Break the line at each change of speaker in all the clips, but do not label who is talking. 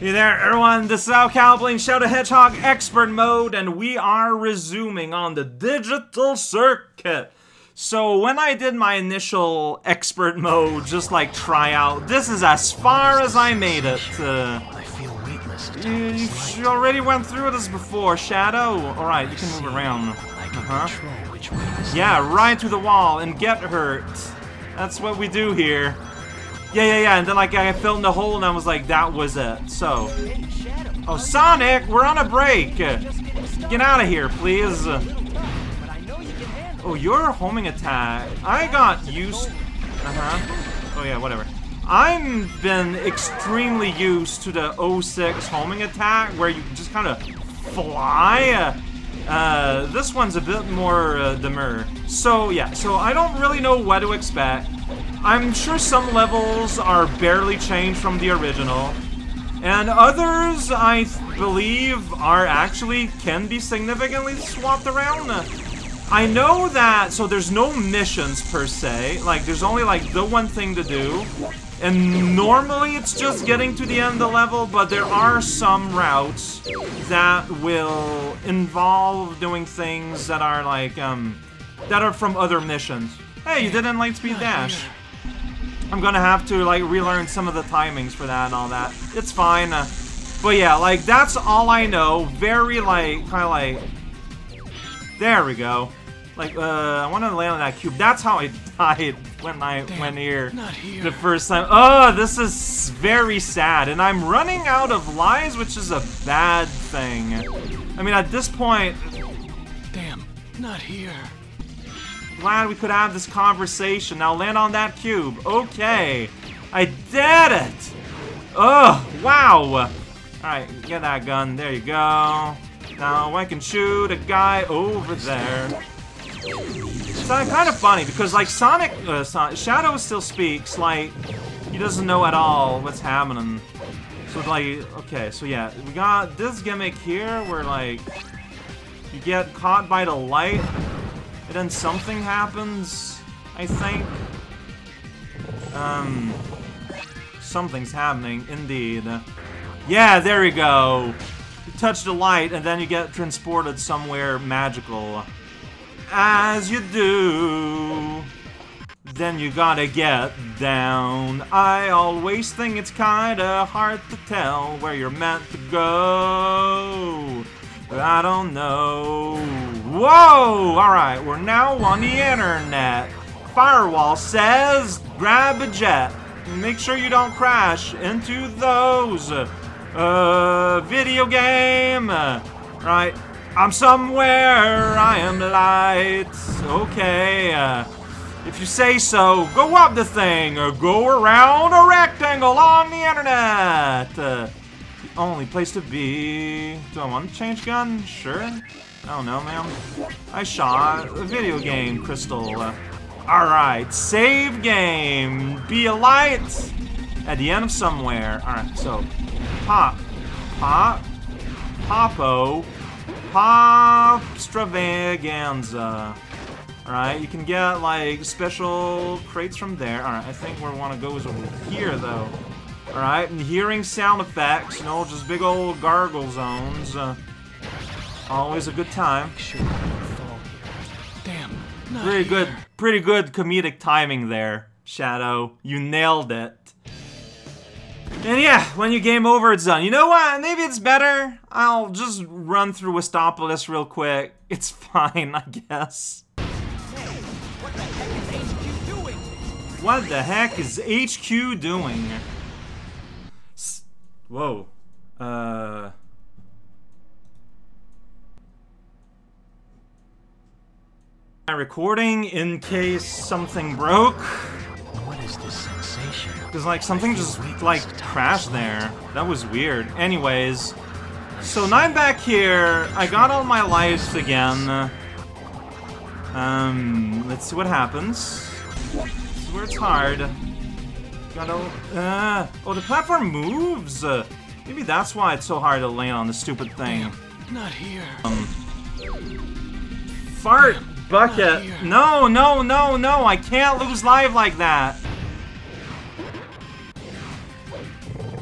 Hey there, everyone. This is raocow playing, Shadow Hedgehog Expert Mode, and we are resuming on the digital circuit. So when I did my initial expert mode, just like try out, this is as far as I made it. Uh,
I feel weightless.
you, you already went through this before, Shadow. All right, you can move around.
Way this
Yeah, right to the wall and get hurt. That's what we do here. Yeah, yeah, yeah. And then like I fell in the hole and I was like, that was it. So. Oh, Sonic, we're on a break. Get out of here, please. Oh, your homing attack. I got used. Uh huh. Oh yeah, whatever. I've been extremely used to the 06 homing attack where you just kind of fly. Uh, this one's a bit more uh, demure. So yeah, so I don't really know what to expect. I'm sure some levels are barely changed from the original. And others, I believe, are actually can be significantly swapped around. I know that, so there's no missions per se. Like, there's only like the one thing to do. And normally it's just getting to the end of the level, but there are some routes that will involve doing things that are like, um, that are from other missions. Hey, you did in Lightspeed Dash. I'm gonna have to like relearn some of the timings for that and all that. It's fine. Uh, but yeah, like that's all I know. Very like kind of like. There we go. Like uh, I want to land on that cube. That's how I died when I went here
here.
the first time. Oh, this is very sad, and I'm running out of lives, which is a bad thing. I mean, at this point,
Damn, not here.
Glad we could have this conversation. Now land on that cube. Okay. I did it! Oh, wow! Alright, get that gun. There you go. Now I can shoot a guy over there. It's kind of funny because, like, Sonic, uh, Son Shadow still speaks, like, he doesn't know at all what's happening. So, like, okay, so yeah, we got this gimmick here where, like, you get caught by the light, and then something happens, I think. Um, something's happening, indeed. Yeah, there we go. You touch the light, and then you get transported somewhere magical. As you do. Then you gotta get down. I always think it's kinda hard to tell where you're meant to go. I don't know. Whoa! Alright, we're now on the internet. Firewall says grab a jet. Make sure you don't crash into those. Uh, video game. Right. I'm somewhere. I am light. Okay. Uh, if you say so, go up the thing or go around a rectangle on the internet. Uh, only place to be. Do I want to change gun? Sure. I don't know, man. I shot a video game crystal. Alright, save game. Be a light at the end of somewhere. Alright, so pop, pop, popo, pop extravaganza. Alright, you can get like special crates from there. Alright, I think where we want to go is over here though. Alright, and hearing sound effects, you know, just big old gargle zones. Uh, always a good time.
Sure, I don't fall here. Damn,
Pretty good, pretty good comedic timing there, Shadow. You nailed it. And yeah, when you game over, it's done. You know what? Maybe it's better. I'll just run through Westopolis real quick. It's fine, I guess. What the heck is HQ doing? Whoa. Uh. My recording in case something broke.
What is this sensation?
Because, like, something just, like, crashed there. That was weird. Anyways, so now I'm back here. I got all my lives again. Um, let's see what happens. This is where it's hard. Gotta, uh, oh, the platform moves. Uh, maybe that's why it's so hard to land on the stupid thing.
Not here.
Um, fart bucket. No, no, no, no. I can't lose live like that.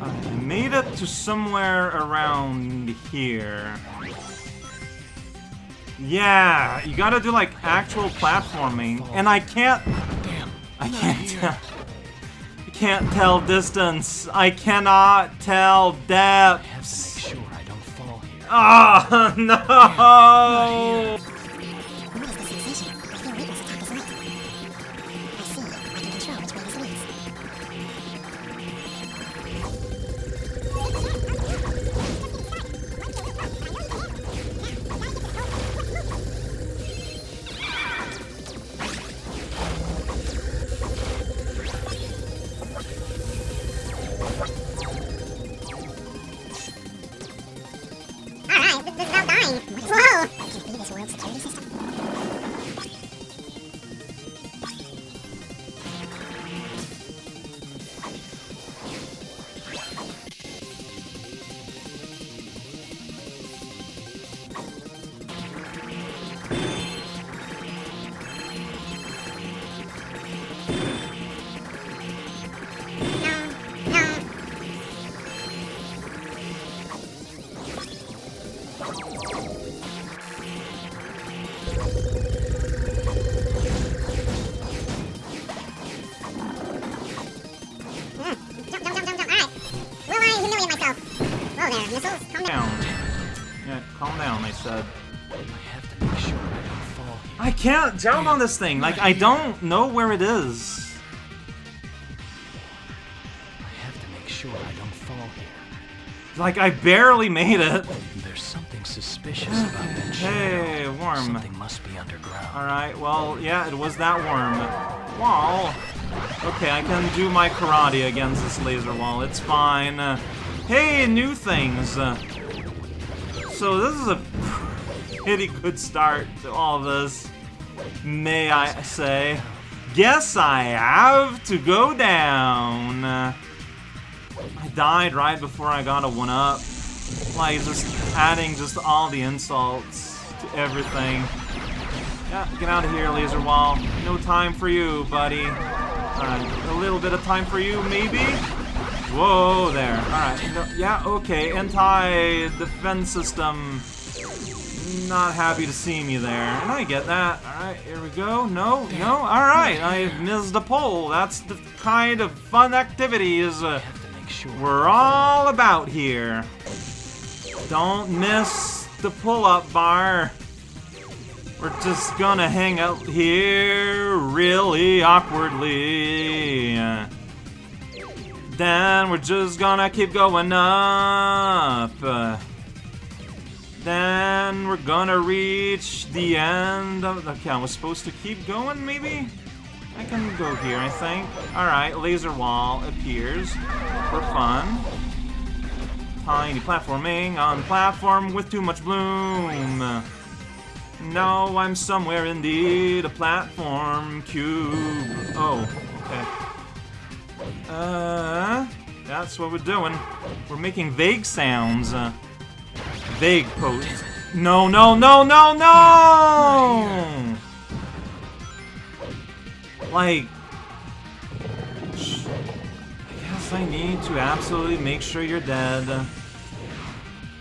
I made it to somewhere around here. Yeah, you gotta do like actual platforming, and I can't.
Damn.
I can't
here.
tell. I can't tell distance. I cannot tell
I have to make sure I don't fall here.
Ah no! Can't jump on this thing. Like, I don't know where it is.
I have to make sure I don't fall here.
Like, I barely made it.
There's something suspicious about that shadow.
Hey, worm.
Something must be underground.
Alright, well, yeah, it was that worm. Wall. Okay, I can do my karate against this laser wall. It's fine. Hey, new things. So this is a pretty good start to all this, may I say. Guess I have to go down. Uh, I died right before I got a one-up. Like, just adding just all the insults to everything. Yeah, get out of here, laser wall. No time for you, buddy. Alright, a little bit of time for you, maybe? Whoa, there. Alright, no, yeah, okay. Anti-defense system. Not happy to see me there. And I get that. Alright, here we go. No, no, alright. I missed the pole. That's the kind of fun activities uh,
I have to make sure.
we're all about here. Don't miss the pull-up bar. We're just gonna hang out here really awkwardly. Then we're just gonna keep going up. Then we're gonna reach the end of. Okay, I was supposed to keep going, maybe? I can go here, I think. Alright, laser wall appears for fun. Tiny platforming on platform with too much bloom. Now I'm somewhere indeed, a platform cube. Oh, okay. Uh, that's what we're doing. We're making vague sounds. Vague pose. No, no, no, no, no! Like, I guess I need to absolutely make sure you're dead.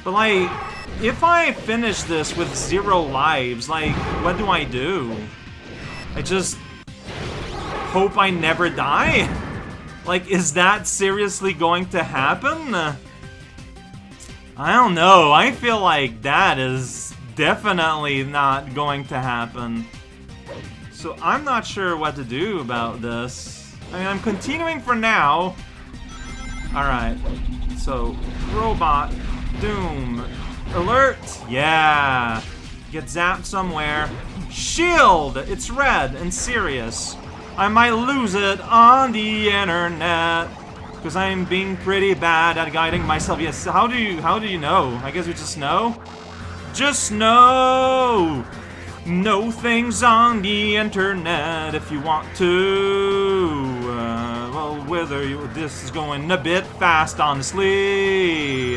But like, if I finish this with zero lives, like, what do I do? I just hope I never die? Like, is that seriously going to happen? I don't know. I feel like that is definitely not going to happen. So I'm not sure what to do about this. I mean, I'm continuing for now. Alright. So, robot, doom, alert, yeah. Get zapped somewhere. Shield! It's red and serious. I might lose it on the internet. Because I'm being pretty bad at guiding myself. Yes, how do you how do you know? I guess we just know? Just know! Know things on the internet if you want to. Uh, well, whether you, this is going a bit fast, honestly.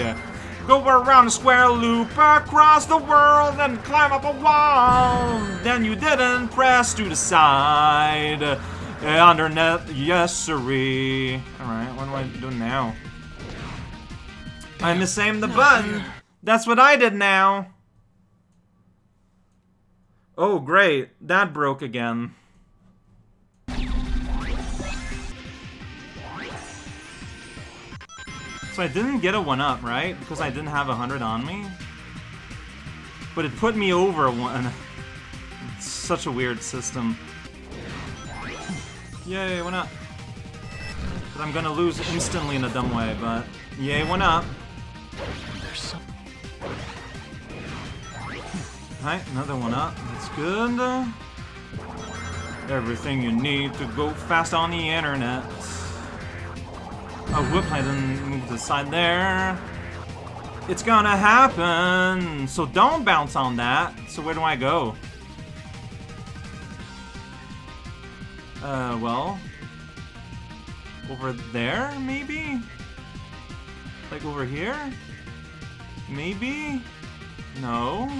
Go around a square loop across the world and climb up a wall. Then you didn't press to the side. Undernet, yes, sirree. Alright, what do I do now? I misaimed the same, the button. That's what I did now. Oh, great. That broke again. So I didn't get a 1-up, right? Because I didn't have a 100 on me? But it put me over one. It's such a weird system. Yay, 1-up. But I'm gonna lose instantly in a dumb way, but... Yay, 1-up.
There's some.
Alright, another one up. That's good. Everything you need to go fast on the internet. Oh, whoop, I didn't move to the side there. It's gonna happen! So don't bounce on that. So where do I go? Uh, well... Over there, maybe? Like over here? Maybe? No?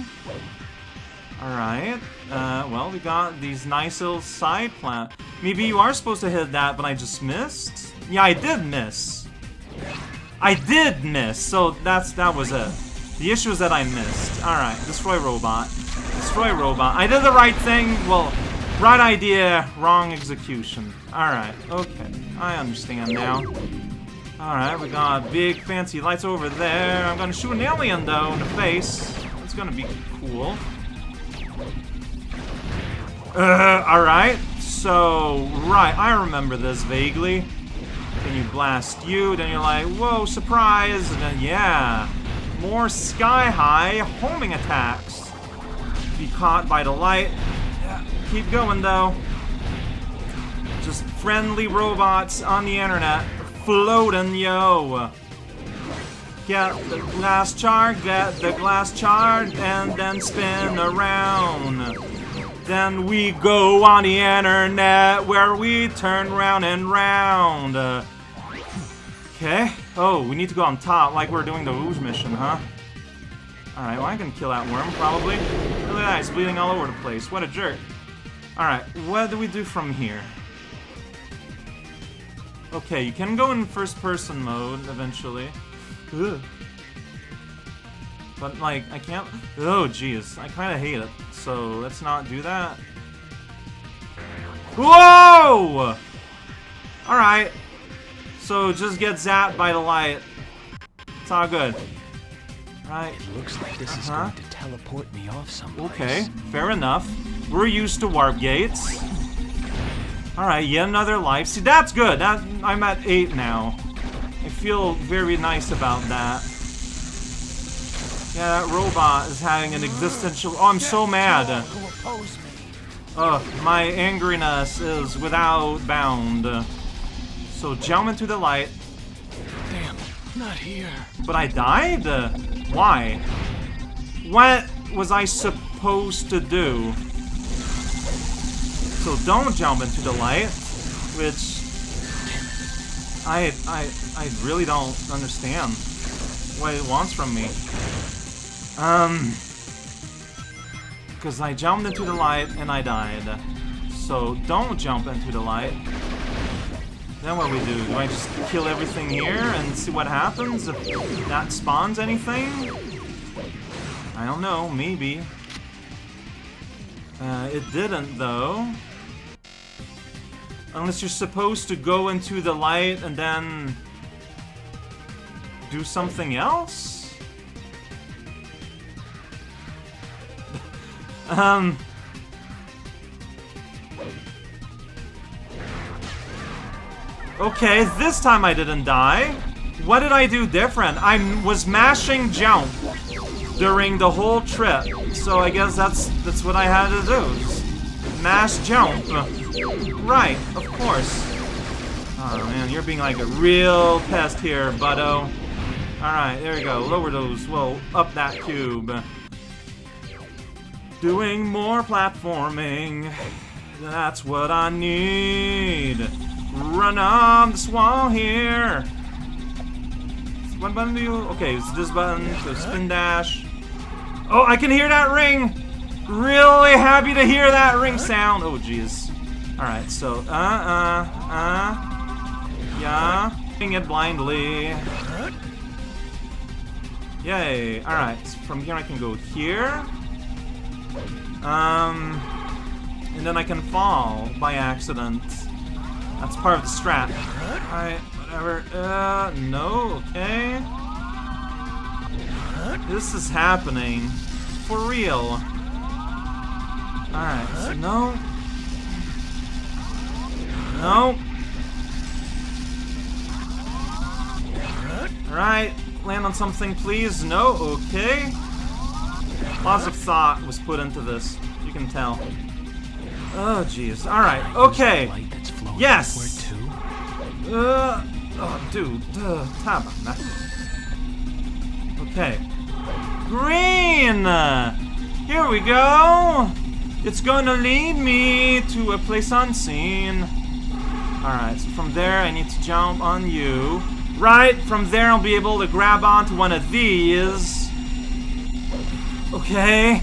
Alright. Uh, well, we got these nice little side plant. Maybe you are supposed to hit that, but I just missed? Yeah, I did miss. I did miss, so that's that was it. The issue is that I missed. Alright, destroy robot. Destroy robot. I did the right thing. Well, right idea, wrong execution. Alright, okay. I understand now. Alright, we got big fancy lights over there. I'm gonna shoot an alien though in the face. It's gonna be cool. Uh, alright. So, right, I remember this vaguely. Then you blast you, then you're like, whoa, surprise! And then, yeah, more sky-high homing attacks. Be caught by the light. Keep going, though. Just friendly robots on the internet. Floating, yo. Get the glass shard, get the glass shard, and then spin around. Then we go on the internet where we turn round and round. Okay. Oh, we need to go on top like we're doing the Rouge mission, huh? Alright, well I can kill that worm, probably. Look at that, it's bleeding all over the place. What a jerk. Alright, what do we do from here? Okay, you can go in first person mode eventually. Ugh. But like, I can't. Oh, jeez, I kind of hate it. So let's not do that. Whoa! All right. So just get zapped by the light. It's all good. Right.
It looks like this is
Uh-huh.
going to teleport me off someplace.
Okay, fair enough. We're used to warp gates. Alright, yet another life. See, that's good. That I'm at 8 now. I feel very nice about that. Yeah, that robot is having an existential... Oh, I'm so mad. Ugh, my angriness is without bound. So jump into the light.
Damn, not here.
But I died? Why? What was I supposed to do? So don't jump into the light, which I I I really don't understand what it wants from me. Um, because I jumped into the light and I died. So don't jump into the light. Then what we do? Do I just kill everything here and see what happens? If that spawns anything? I don't know, maybe. Uh, it didn't, though. Unless you're supposed to go into the light and then... do something else? um... Okay, this time I didn't die. What did I do different? I was mashing jump during the whole trip. So I guess that's that's what I had to do. Mash jump. Right, of course. Oh man, you're being like a real pest here, buddo. Alright, there we go. Lower those. Well, up that cube. Doing more platforming. That's what I need. Run on this wall here. What button do you? Okay, it's this button. So spin dash. Oh, I can hear that ring. Really happy to hear that ring sound. Oh, jeez. All right, so uh uh uh yeah, doing it blindly. Yay. Alright, from here I can go here. Um, and then I can fall by accident. That's part of the strat. Alright, whatever. Uh, no, okay. This is happening. For real. Alright, so no. No. Alright, land on something, please. No, okay. Lots of thought was put into this. You can tell. Oh, jeez. Alright, okay. Yes! Uh, oh, dude. Uh, na. Okay. Green! Here we go! It's gonna lead me to a place unseen. Alright, so from there I need to jump on you. Right, from there I'll be able to grab onto one of these. Okay.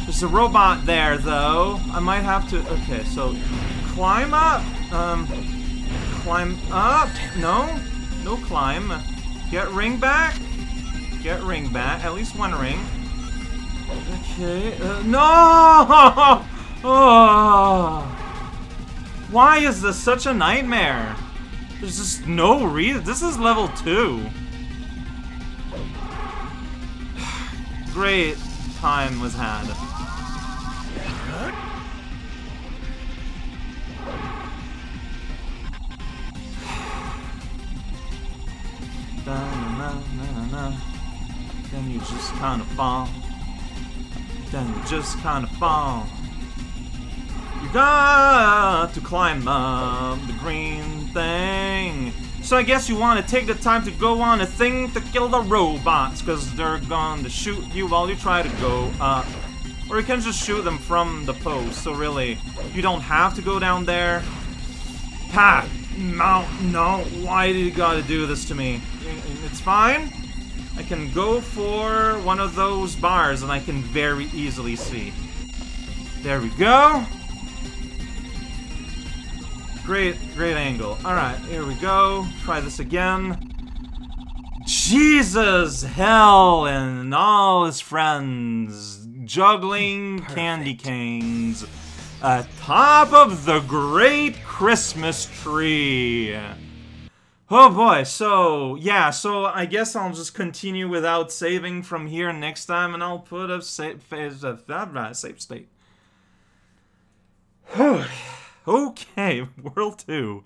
There's a robot there, though. I might have to... Okay, so... Climb up! Um... Climb up! No? No climb. Get ring back? Get ring back. At least one ring. Okay. Uh, no! Oh! Why is this such a nightmare? There's just no reason. This is level 2. Great time was had. Then you just kind of fall. Then you just kind of fall. Got to climb up the green thing. So I guess you want to take the time to go on a thing to kill the robots, because they're going to shoot you while you try to go up. Or you can just shoot them from the post, so really, you don't have to go down there. Ha! No, no, why do you gotta do this to me? It's fine. I can go for one of those bars and I can very easily see. There we go. Great, great angle. Alright, here we go. Try this again. Jesus, hell, and all his friends juggling candy canes atop of the great Christmas tree. Oh boy, so yeah, so I guess I'll just continue without saving from here next time, and I'll put a safe, a safe state. okay, World 2.